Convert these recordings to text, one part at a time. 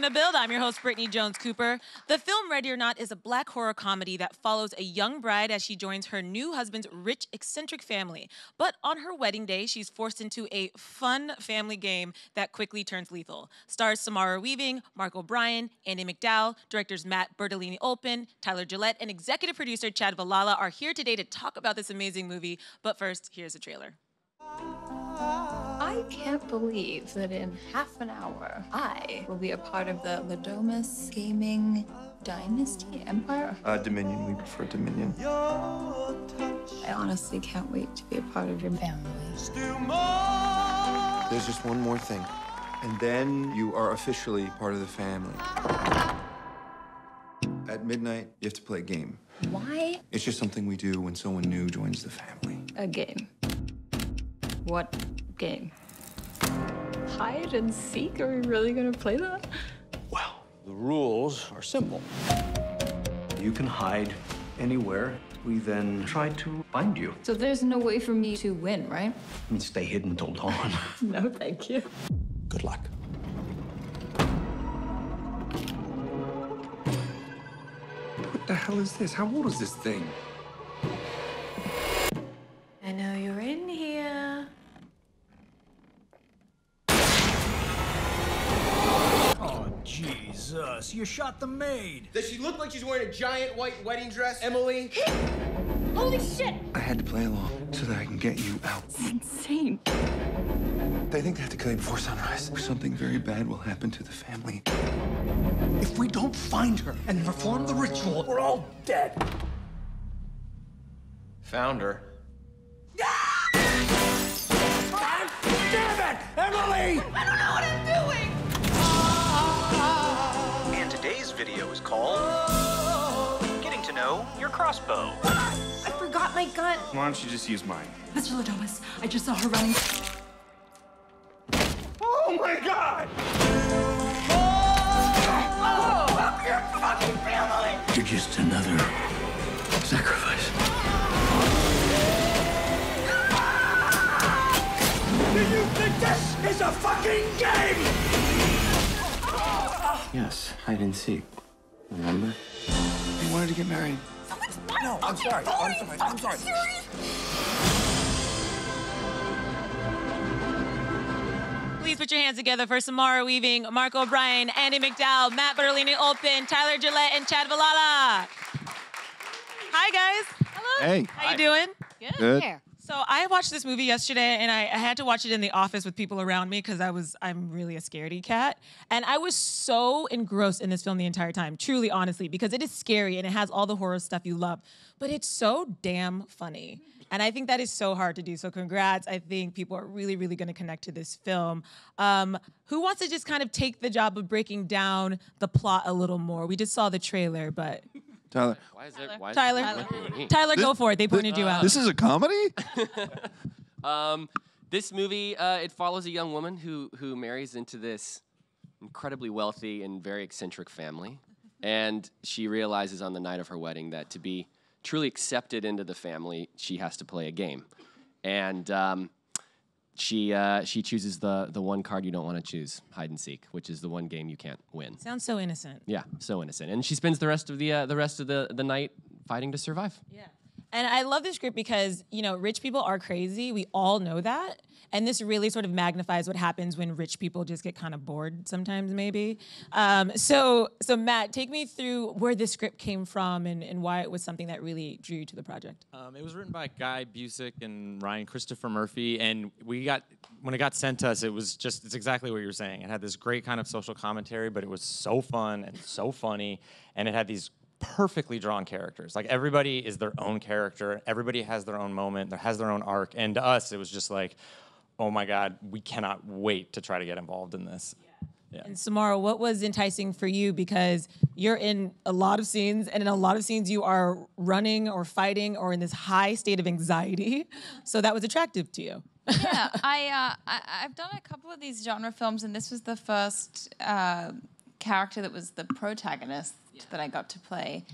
Welcome to Build. I'm your host, Brittany Jones Cooper. The film Ready or Not is a black horror comedy that follows a young bride as she joins her new husband's rich, eccentric family. But on her wedding day, she's forced into a fun family game that quickly turns lethal. Stars Samara Weaving, Mark O'Brien, Andie MacDowell, directors Matt Bettinelli-Olpin, Tyler Gillett, and executive producer Chad Villella are here today to talk about this amazing movie. But first, here's a trailer. Ah. I can't believe that in half an hour, I will be a part of the Le Domas Gaming Dynasty Empire. Uh, Dominion. We prefer Dominion. I honestly can't wait to be a part of your family. There's just one more thing. And then you are officially part of the family. At midnight, you have to play a game. Why It's just something we do when someone new joins the family. a game? What game? Hide and seek? Are we really gonna play that? Well, the rules are simple. You can hide anywhere. We then try to find you. So there's no way for me to win, right? And stay hidden till dawn. No, thank you. Good luck. What the hell is this? How old is this thing? Jesus. You shot the maid. Does she look like she's wearing a giant white wedding dress, Emily? Holy shit! I had to play along so that I can get you out. It's Insane. They think they have to kill you before sunrise. or Something very bad will happen to the family. If we don't find her and perform the ritual, we're all dead. Found her. Ah! Damn it! Emily! I don't know what I'm doing. Video is called Getting to Know Your Crossbow. I forgot my gun. Why don't you just use mine? Mr. Le Domas, I just saw her running. Oh my god! Oh! You're just another sacrifice. Do you think this is a fucking game? Yes, hide and seek. Remember? He wanted to get married. No, I'm sorry. I'm sorry. I'm sorry. Please put your hands together for Samara Weaving, Mark O'Brien, Andie MacDowell, Matt Bettinelli-Olpin, Tyler Gillett, and Chad Villella. Hi, guys. Hello. Hey. How you doing? Good. So I watched this movie yesterday, and I, I had to watch it in the office with people around me because I was I'm really a scaredy cat, and I was so engrossed in this film the entire time. Truly, honestly, because it is scary and it has all the horror stuff you love, but it's so damn funny. And I think that is so hard to do. So congrats. I think people are really, really going to connect to this film. Um, who wants to just kind of take the job of breaking down the plot a little more? We just saw the trailer, but Tyler, Why is it? Why is Tyler, it looking? Tyler, go for it. They pointed you out. this is a comedy? Um, this movie uh, it follows a young woman who who marries into this incredibly wealthy and very eccentric family, and she realizes on the night of her wedding that to be truly accepted into the family, she has to play a game, and um, she uh, she chooses the the one card you don't want to choose, hide and seek, which is the one game you can't win. Sounds so innocent. Yeah, so innocent, and she spends the rest of the uh, the rest of the the night fighting to survive. Yeah. And I love this script because, you know, rich people are crazy. We all know that. And this really sort of magnifies what happens when rich people just get kind of bored sometimes, maybe. Um, so, so Matt, take me through where this script came from and, and why it was something that really drew you to the project. Um, it was written by Guy Busick and Ryan Christopher Murphy, and we got when it got sent to us, it was just it's exactly what you were saying. It had this great kind of social commentary, but it was so fun and so funny, and it had these perfectly drawn characters. Like everybody is their own character, everybody has their own moment, there has their own arc, and to us, it was just like, oh my god, we cannot wait to try to get involved in this. Yeah. And Samara, what was enticing for you? Because you're in a lot of scenes, and in a lot of scenes, you are running or fighting or in this high state of anxiety. So that was attractive to you. yeah, I, uh, I I've done a couple of these genre films, and this was the first uh, character that was the protagonist that I got to play.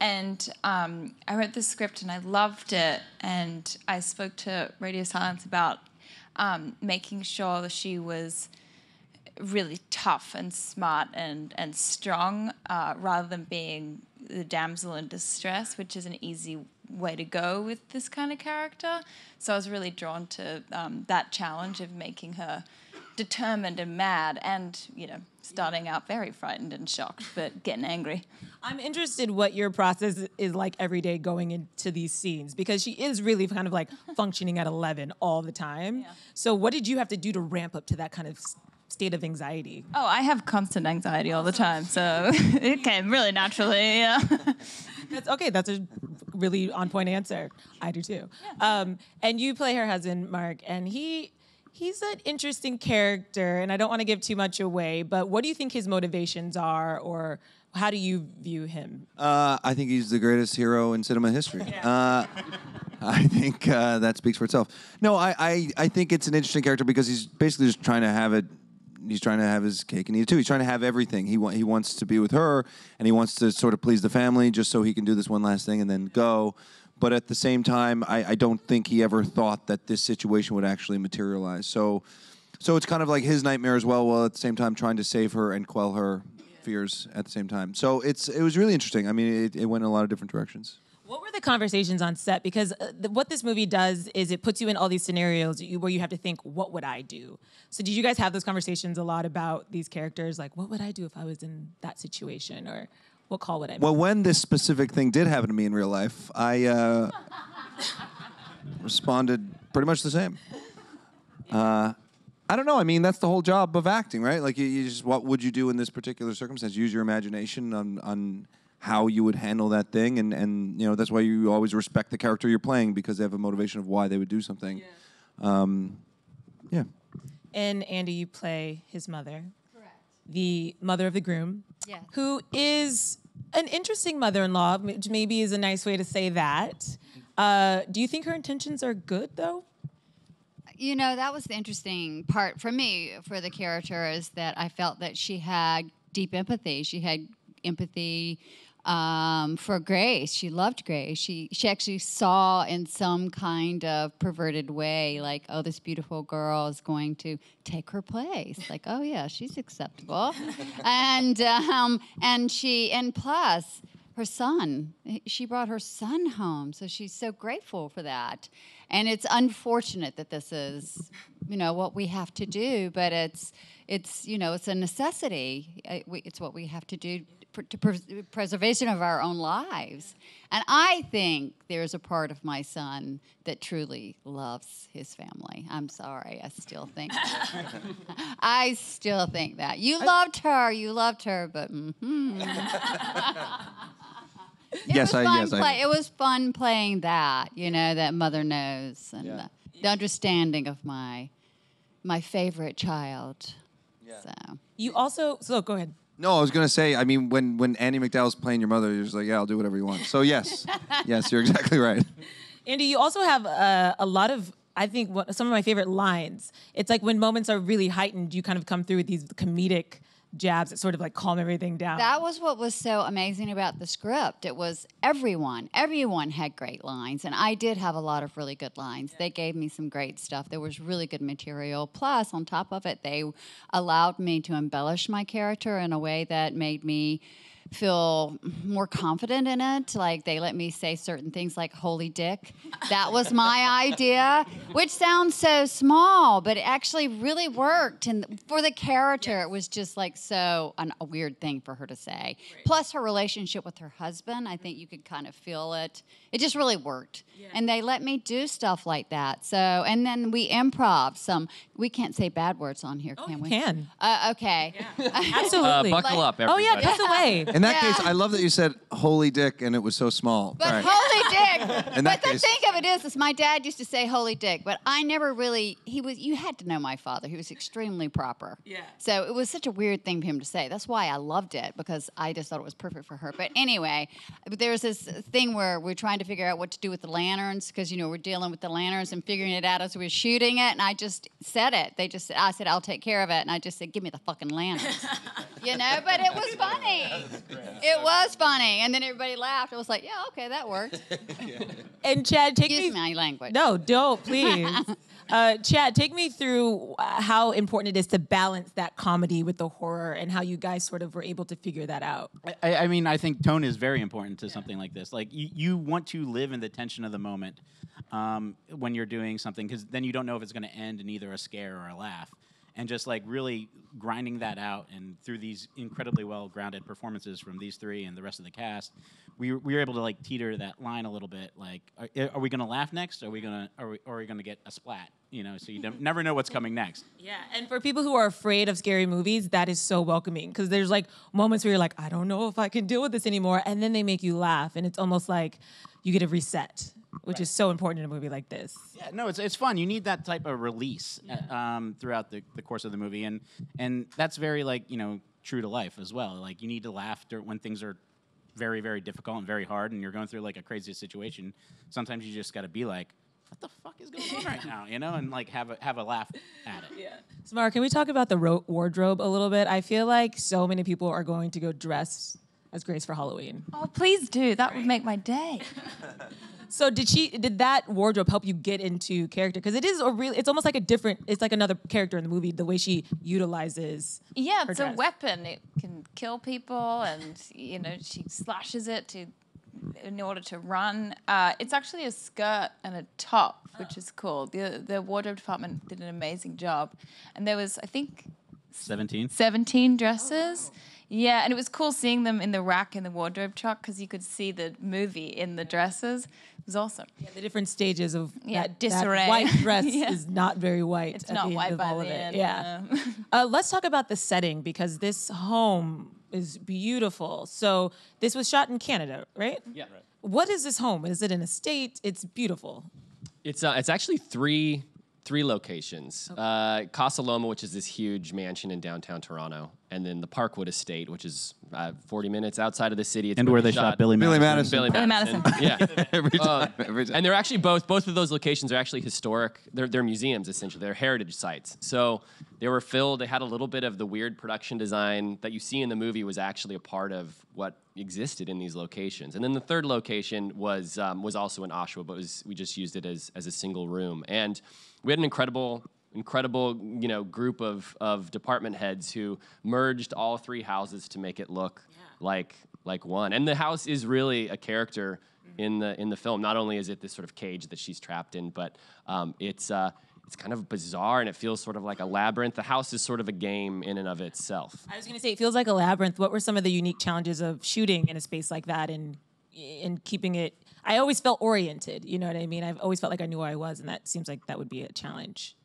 And um, I wrote the script and I loved it. And I spoke to Radio Silence about um, making sure that she was really tough and smart and and strong, uh, rather than being the damsel in distress, which is an easy way to go with this kind of character. So I was really drawn to um, that challenge of making her determined and mad, and you know, starting out very frightened and shocked, but getting angry. I'm interested what your process is like every day going into these scenes because she is really kind of like functioning at 11 all the time. So what did you have to do to ramp up to that kind of state of anxiety? Oh, I have constant anxiety all the time, so it came really naturally. Yeah. That's okay. That's a really on point answer. I do too. Um, and you play her husband, Mark, and he he's an interesting character, and I don't want to give too much away, but what do you think his motivations are, or how do you view him? Uh, I think he's the greatest hero in cinema history. Uh, I think uh, that speaks for itself. No, I, I, I think it's an interesting character because he's basically just trying to have it. He's trying to have his cake and eat it too. He's trying to have everything. He wa- he wants to be with her, and he wants to sort of please the family, just so he can do this one last thing and then go. But at the same time, I, I don't think he ever thought that this situation would actually materialize. So, so it's kind of like his nightmare as well, while at the same time trying to save her and quell her fears at the same time. So it's it was really interesting. I mean, it, it went in a lot of different directions. What were the conversations on set? Because uh, the, what this movie does is it puts you in all these scenarios where you have to think, what would I do? So did you guys have those conversations a lot about these characters? Like, what would I do if I was in that situation? Or what call would I make? Well, when this specific thing did happen to me in real life, I uh, responded pretty much the same. Uh, I don't know. I mean, that's the whole job of acting, right? Like, you, you just what would you do in this particular circumstance? Use your imagination on on how you would handle that thing, and and you know that's why you always respect the character you're playing because they have a motivation of why they would do something. Um, yeah. And Andie, you play his mother. The mother of the groom. Yes. Who is an interesting mother-in-law, which maybe is a nice way to say that. Uh, do you think her intentions are good, though? You know, that was the interesting part for me for the character is that I felt that she had deep empathy. She had empathy um, for Grace. She loved Grace. She she actually saw in some kind of perverted way, like, oh, this beautiful girl is going to take her place. Like, oh yeah, she's acceptable, and um, and she and plus her son. She brought her son home, so she's so grateful for that. And it's unfortunate that this is, you know, what we have to do, but it's it's you know it's a necessity. Uh, It's what we have to do to pres- preservation of our own lives. And I think there's a part of my son that truly loves his family. I'm sorry, I still think. I still think that you loved her, you loved her, but. mhm. It Yes, was I- fun yes, I- It was fun playing that, you know, that mother knows and the, the understanding of my my favorite child. So You also so go ahead. No, I was gonna say. I mean, when when Andie MacDowell's playing your mother, you're just like, yeah, I'll do whatever you want. So yes, yes, you're exactly right. Andie, you also have uh, a lot of, I think, what, some of my favorite lines. It's like when moments are really heightened, you kind of come through with these comedic jabs that sort of like calm everything down. that was what was so amazing about the script. It was everyone, everyone had great lines, and I did have a lot of really good lines. They gave me some great stuff. There was really good material. Plus, on top of it, they allowed me to embellish my character in a way that made me feel more confident in it. Like they let me say certain things like "holy dick." That was my idea, which sounds so small, but it actually really worked. And for the character, it was just like so an, a weird thing for her to say. Plus, her relationship with her husband, I think you could kind of feel it. It just really worked. And they let me do stuff like that. So, and then we improv some. We can't say bad words on here, can we? can. Uh, okay. Absolutely. Uh, buckle up, everybody. Oh yeah, everybody. piss away. In that Yeah. case, I love that you said "holy dick" and it was so small. But All right. holy dick. In but that the thing of it is, is my dad used to say holy dick, but I never really. He was. You had to know my father. He was extremely proper. Yeah. So it was such a weird thing for him to say. That's why I loved it because I just thought it was perfect for her. But anyway, there's this thing where we're trying to figure out what to do with the lanterns because you know we're dealing with the lanterns and figuring it out as we're shooting it. And I just said it. They just. I said I'll take care of it, and I just said give me the fucking lanterns. you know. But it was funny. It was funny, and then everybody laughed. I was like, yeah, okay, that worked. And Chad, take Excuse me. my language. No, don't please. Uh, Chad, take me through uh, how important it is to balance that comedy with the horror and how you guys sort of were able to figure that out. I, I mean, I think tone is very important to something like this. Like, you, you want to live in the tension of the moment um, when you're doing something, because then you don't know if it's going to end in either a scare or a laugh. And just like really grinding that out, and through these incredibly well grounded performances from these three and the rest of the cast, we, were- we were able to like teeter that line a little bit. Like, are, are we going to laugh next? Are we going to are we, are we going to get a splat? You know, so you don't, never know what's coming next. Yeah, and for people who are afraid of scary movies, that is so welcoming because there's like moments where you're like, I don't know if I can deal with this anymore, and then they make you laugh, and it's almost like you get a reset, which is so important in a movie like this. Yeah, no, it's it's fun. You need that type of release uh, um, throughout the, the course of the movie, and and that's very like you know true to life as well. Like you need to laugh when things are very very difficult and very hard, and you're going through like a crazy situation. Sometimes you just got to be like, what the fuck is going on right now, you know, and like have a have a laugh at it. Yeah. Samara, can we talk about the ro- wardrobe a little bit? I feel like so many people are going to go dress as Grace for Halloween. Oh, please do. That would make my day. So did she? Did that wardrobe help you get into character? Because it is a really, it's almost like a different. It's like another character in the movie. The way she utilizes. Yeah, it's a weapon. It can kill people, and you know she slashes it to in order to run. Uh, it's actually a skirt and a top, which is cool. The the wardrobe department did an amazing job, and there was I think Seventeen. 17 dresses. Yeah, and it was cool seeing them in the rack in the wardrobe truck because you could see the movie in the dresses. It was awesome. Yeah, the different stages of Yeah, that, disarray. That white dress Yeah. is not very white. It's at not the white end of by all the of it. end, Yeah. uh, let's talk about the setting because this home is beautiful. So this was shot in Canada, right? Yeah. Right. What is this home? Is it an estate? It's beautiful. It's uh, it's actually three three locations. Uh, Casa Loma, which is this huge mansion in downtown Toronto, and then the Parkwood Estate, which is uh, 40 minutes outside of the city. It's And where they shot Billy Billy Madison. Madison. Billy Billy Madison. Yeah. every Uh, every time. and they're actually both both of those locations are actually historic. They're they're museums essentially. They're heritage sites. So they were filled. They had a little bit of the weird production design that you see in the movie was actually a part of what existed in these locations. And then the third location was um, was also in Oshawa, but was we just used it as as a single room. And we had an incredible incredible you know group of of department heads who merged all three houses to make it look like like one. And the house is really a character in the in the film. Not only is it this sort of cage that she's trapped in, but um, it's uh, it's kind of bizarre and it feels sort of like a labyrinth. The house is sort of a game in and of itself. I was going to say it feels like a labyrinth. What were some of the unique challenges of shooting in a space like that and and keeping it? I always felt oriented. You know what I mean? I've always felt like I knew where I was, and that seems like that would be a challenge.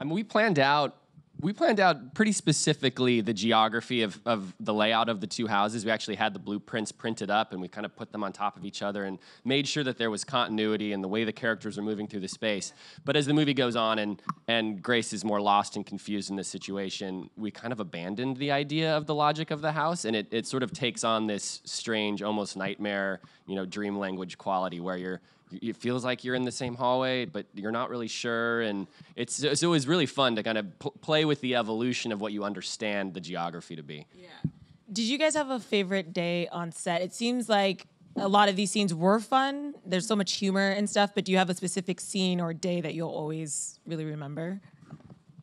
I mean, we planned out we planned out pretty specifically the geography of, of the layout of the two houses. We actually had the blueprints printed up and we kind of put them on top of each other and made sure that there was continuity in the way the characters are moving through the space. But as the movie goes on and, and Grace is more lost and confused in this situation, we kind of abandoned the idea of the logic of the house and it, it sort of takes on this strange, almost nightmare, you know, dream language quality where you're it feels like you're in the same hallway, but you're not really sure. And it's so it was really fun to kind of p- play with the evolution of what you understand the geography to be. Yeah. Did you guys have a favorite day on set? It seems like a lot of these scenes were fun. There's so much humor and stuff, but do you have a specific scene or day that you'll always really remember?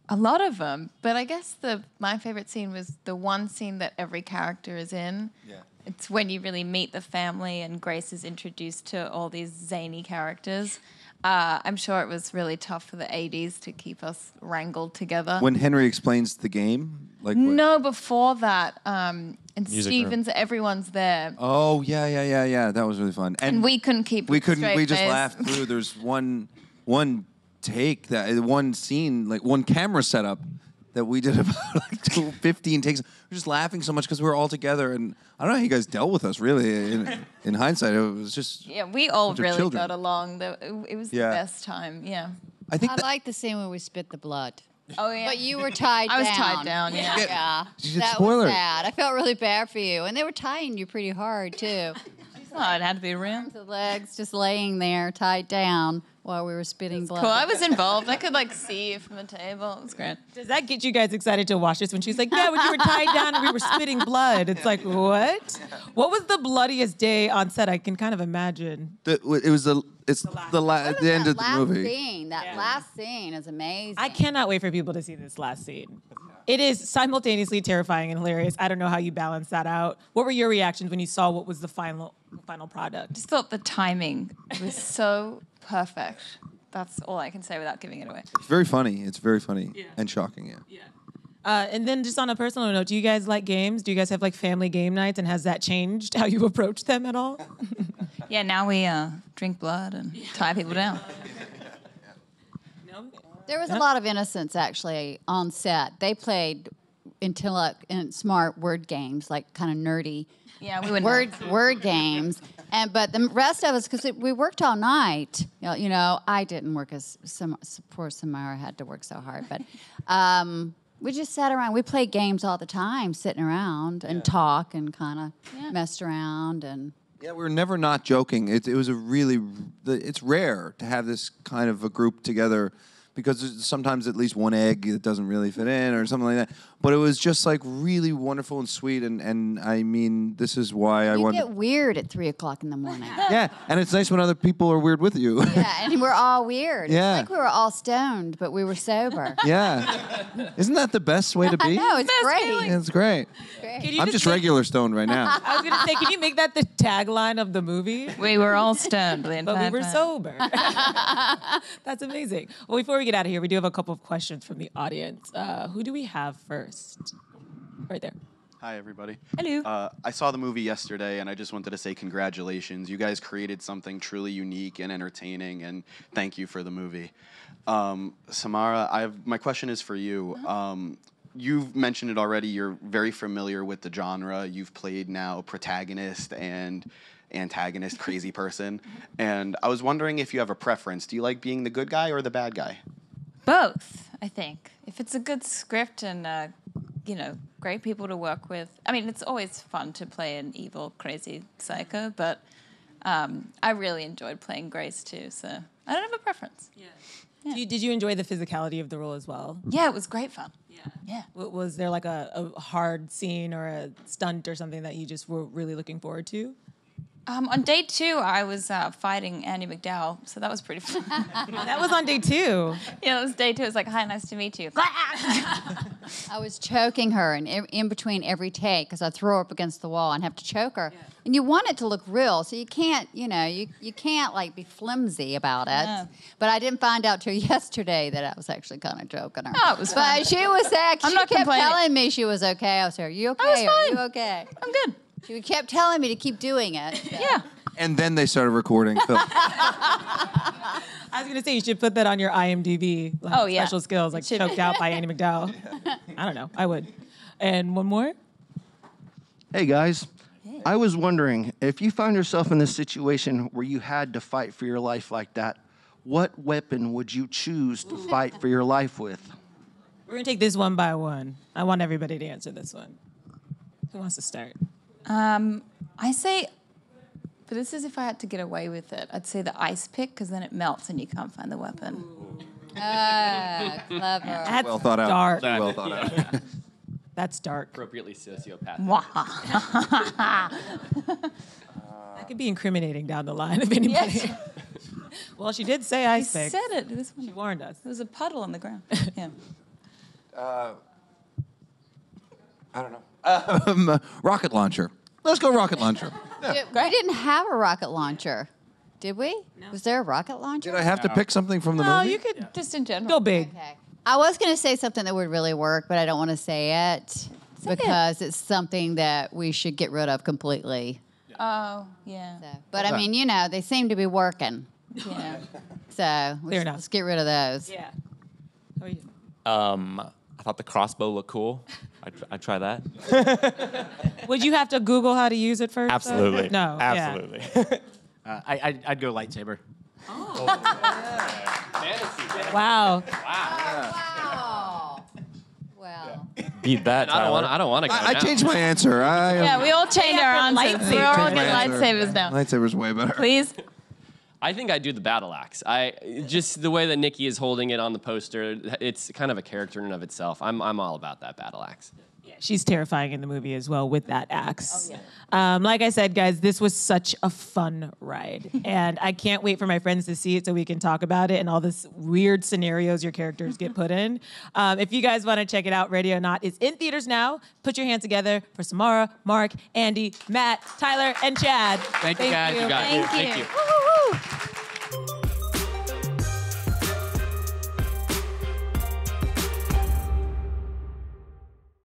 A lot of them, but I guess the my favorite scene was the one scene that every character is in. Yeah. It's when you really meet the family and Grace is introduced to all these zany characters. Uh, I'm sure it was really tough for the ADs to keep us wrangled together. When Henry explains the game, like what? no, before that, um, and Music room. Stevens, everyone's there. Oh yeah, yeah, yeah, yeah. That was really fun. And, we couldn't keep we couldn't. We just face. laughed through. There's one one take that one scene, like one camera setup that we did about like 15 takes. We're just laughing so much because we were all together, and I don't know how you guys dealt with us. Really, in, in hindsight, it was just. Yeah, we all really got along. The- It, it was Yeah. the best time. Yeah. I think I like the scene where we spit the blood. Oh yeah. But you were tied down. I was tied down, yeah. Yeah. Yeah. She said that spoiler. was bad. I felt really bad for you. And they were tying you pretty hard, too. Oh, it had to be real. The legs just laying there, tied down. While we were spitting blood. Cool. I was involved. I could like see you from the table. It was great. Does that get you guys excited to watch this? When she's like, "Yeah, when you were tied down and we were spitting blood," it's like, what? What was the bloodiest day on set? I can kind of imagine. The, it was the it's the, la- the end of the last movie. scene. That last scene is amazing. I cannot wait for people to see this last scene. It is simultaneously terrifying and hilarious. I don't know how you balance that out. What were your reactions when you saw what was the final final product? Just thought the timing was so perfect. That's all I can say without giving it away. It's very funny. It's very funny and shocking. Yeah. Uh, and then just on a personal note, do you guys like games? Do you guys have like family game nights? And has that changed how you approach them at all? Yeah, now we uh, drink blood and tie people down. There was a lot of innocence actually on set. They played intellect and smart word games, like kind of nerdy. Yeah, we would word nerds. word games. And but the rest of us, because we worked all night. You know, you know, I didn't work as some poor Samara had to work so hard, but um, we just sat around. We played games all the time, sitting around and talk and kind of messed around and. Yeah, we were never not joking. It, it was a really, it's rare to have this kind of a group together because sometimes at least one egg that doesn't really fit in or something like that. But it was just like really wonderful and sweet. And, and I mean, this is why I You want. get weird at three o'clock in the morning. Yeah, and it's nice when other people are weird with you. yeah, and we're all weird. Yeah. It's like we were all stoned, but we were sober. yeah. Isn't that the best way to I be? know, it's great. Yeah, it's great. Can you I'm just just make- regular stoned right now. I was gonna say, can you make that the tagline of the movie? We were all stoned but we were sober. That's amazing. Well, before we get out of here, we do have a couple of questions from the audience. Uh, who do we have first? Right there. Hi, everybody. Hello. Uh, I saw the movie yesterday, and I just wanted to say congratulations. You guys created something truly unique and entertaining, and thank you for the movie. Um, Samara, I have, my question is for you. Um, you've mentioned it already. You're very familiar with the genre. You've played now protagonist and antagonist, crazy person. And I was wondering if you have a preference. Do you like being the good guy or the bad guy? Both, I think. If it's a good script and uh, you know great people to work with, I mean, it's always fun to play an evil, crazy psycho. But um, I really enjoyed playing Grace too, so I don't have a preference. Yeah. Do you- did you enjoy the physicality of the role as well? Yeah, it was great fun. Yeah. Yeah. W- Was there like a, a hard scene or a stunt or something that you just were really looking forward to? Um, on day two, I was uh, fighting Andie MacDowell, so that was pretty fun. that was on day two. Yeah, it was day two. It was like, hi, nice to meet you. I was choking her in, in between every take because I throw her up against the wall and have to choke her. And you want it to look real, so you can't, you know, you, you can't like be flimsy about it. No. But I didn't find out till yesterday that I was actually kind of joking her. Oh, it was fun. But she was actually, I'm she not kept complaining. telling me she was okay. I was like, are you okay? I was Are you okay? I'm good. She kept telling me to keep doing it. Yeah. And then they started recording film. I was gonna say you should put that on your IMDb. Like Oh, yeah. special skills like choked out by Andie MacDowell. I don't know. I would. And one more. Hey guys, hey. I was wondering if you found yourself in this situation where you had to fight for your life like that, what weapon would you choose to fight for your life with? We're gonna take this one by one. I want everybody to answer this one. Who wants to start? Um, I say, but this is if I had to get away with it. I'd say the ice pick because then it melts and you can't find the weapon. Ah, clever. That's well thought out. dark. Well thought out. That's dark. Appropriately sociopathic. That could be incriminating down the line if anybody. Yes. well, she did say I ice pick. said it. This one. She warned us. There was a puddle on the ground. Yeah. Uh, I don't know. Um, rocket launcher. Let's go rocket launcher. Did- We didn't have a rocket launcher, did we? Was there a rocket launcher? Did I have to pick something from the No, movie? you could Just in general. go big. I was going to say something that would really work, but I don't want to say it because it's something that we should get rid of completely. Oh, yeah. But I mean, you know, they seem to be working. Yeah. So let's, Fair enough. let's get rid of those. Yeah. How are you? Um, I thought the crossbow looked cool. I'd, I'd try that. Would you have to Google how to use it first? though? Absolutely. No. yeah. Absolutely. Uh, I, I'd, I'd go lightsaber. Wow. Wow. Oh. Well. Beat that. I don't want. I don't want to go. I, I changed my answer. I, Yeah, we all changed our answers. to We're all Changed getting lightsabers now. Lightsaber's way better. Please. I think I do the battle axe. I just the way that Nikki is holding it on the poster. It's kind of a character in and of itself. I'm I'm all about that battle axe. She's terrifying in the movie as well with that axe. Um, like I said, guys, this was such a fun ride. and I can't wait for my friends to see it so we can talk about it and all this weird scenarios your characters get put in. Um, if you guys want to check it out, Ready or Not is in theaters now. Put your hands together for Samara, Mark, Andie, Matt, Tyler, and Chad. Thank you, guys. You got it. Thank Thank you. you. Woo.